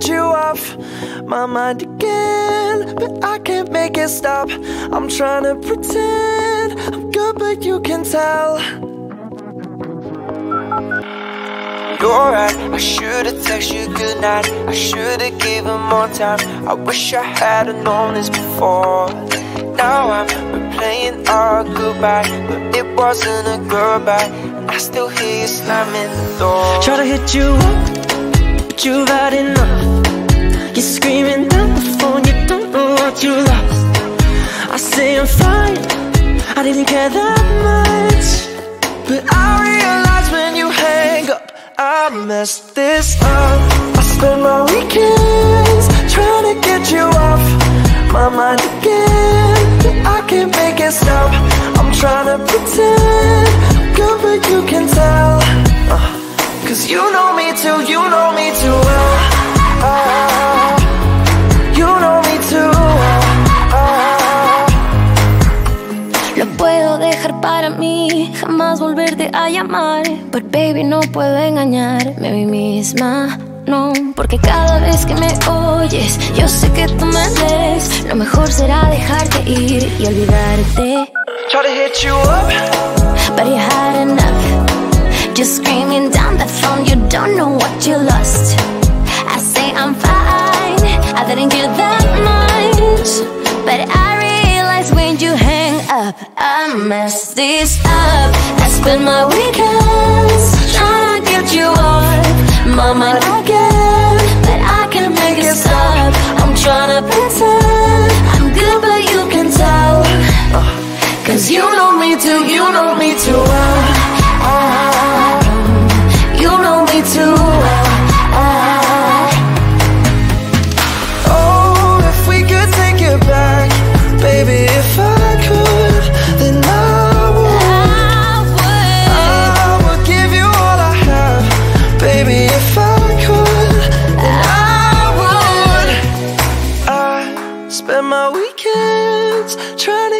get you off my mind again, but I can't make it stop. I'm trying to pretend I'm good, but you can tell. You're right, I should've texted you goodnight. I should've given more time. I wish I had've known this before. Now I'm replaying our goodbye, but it wasn't a goodbye. Still hear you slamming the door. Try to hit you up, but you've had enough. You're screaming down the phone, you don't know what you lost. I say I'm fine, I didn't care that much. But I realize when you hang up, I messed this up. I spend my weekends trying to get you off my mind again. But I can't make it stop. I'm trying to pretend But you can tell. Uh, Cause you know me too, you know me too well. Uh, you know me too well. Uh, Lo puedo dejar para mí, jamás volverte a llamar. But baby, no puedo engañarme a mí misma. No, porque cada vez que me oyes, yo sé que tú me ves. Lo mejor será dejarte ir y olvidarte. try to hit you up. Just screaming down the phone, you don't know what you lost. I say I'm fine, I didn't care that much. But I realize when you hang up, I messed this up. I spend my weekends trying to get you off my mind again.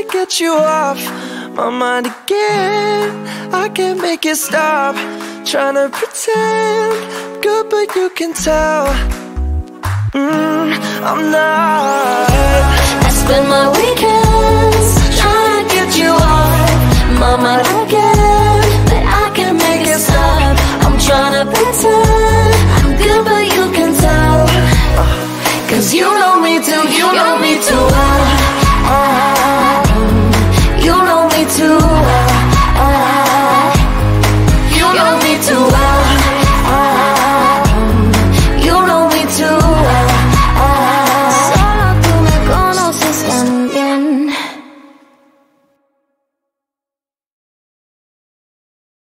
Get you off my mind again. I can't make it stop. Trying to pretend good, but you can tell. Mm, I'm not.